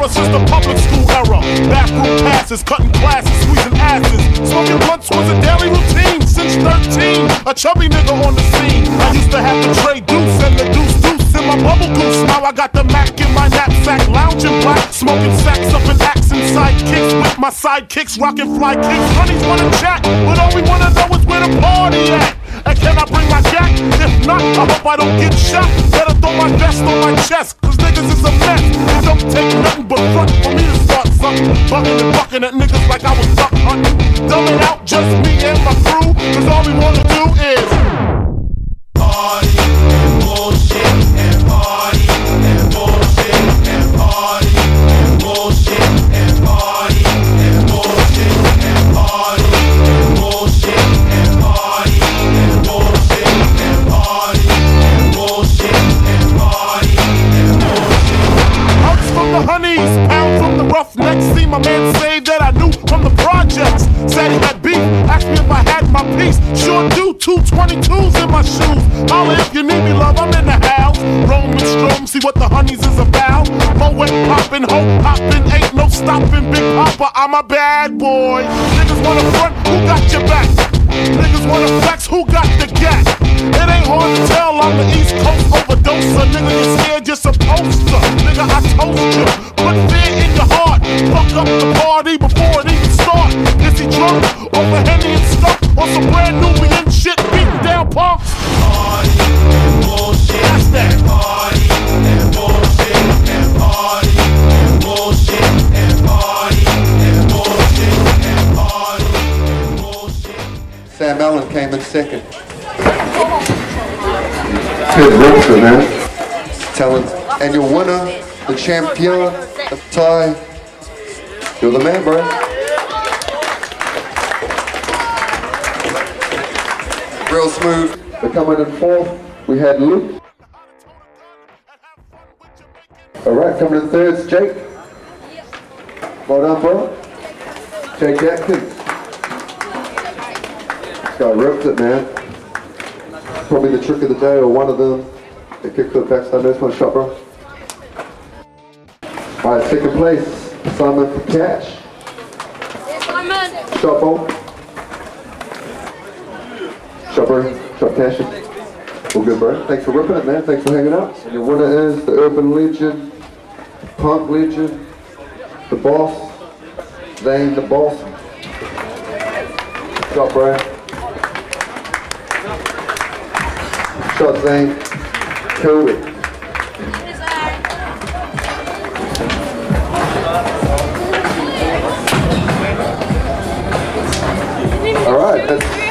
terror since the public school era. Bathroom passes, cutting classes, squeezing asses. Smoking blunts was a daily routine since 13. A chubby nigga on the scene. I used to have to trade deuce and the deuce deuce in my bubble goose. Now I got the Mac in my knapsack, lounging black, smoking sacks up in axe and sidekicks with my sidekicks, rocking fly kicks. Honeys wanna chat, but all we wanna know is where the party at. And can I bring my jack? If not, I hope I don't get shot. Better throw my vest on my chest niggas is a mess. It don't take nothing but front for me to start something. Bucking and bucking at niggas like I was duck hunting. Dumbing out just me and my crew, cause all we wanna do is Sure do, 222s in my shoes. Holla if you need me, love, I'm in the house. Roam and strom, see what the honeys is about. Moet poppin', hope poppin', ain't no stopping. Big Papa, I'm a bad boy. Niggas wanna front, who got your back? Niggas wanna flex, who got the gap? It ain't hard to tell, I'm the East Coast overdoser. Nigga, you scared, you're supposed to. Nigga, I told you. Put fear in your heart. Fuck up the party before it even start. Is he drunk? Over Allen came in second. Good Brooks, man. Talent. And your winner, the champion, the tie. You're the man, bro. Real smooth. But coming in fourth, we had Luke. All right, coming in third, is Jake. Well done, bro. Jake Atkins. Guy ripped it, man. Probably the trick of the day, or one of them. The kickflip backside nose punch shot, bro. All right, second place, Simon Prakash. Shot ball. Shot, bro. Shot cash. All good, bro. Thanks for ripping it, man. Thanks for hanging out. And your winner is the urban legend, punk legend, the boss, Zane the boss. Shot, bro. Zane. Killed it. All right, that's